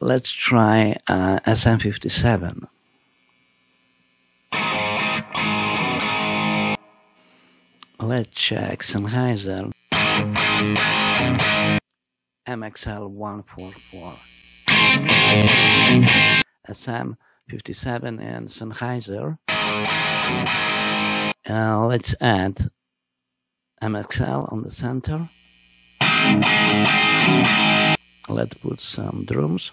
Let's try uh, SM57. Let's check Sennheiser MXL144. SM57 and Sennheiser. Uh, let's add MXL on the center. Let's put some drums.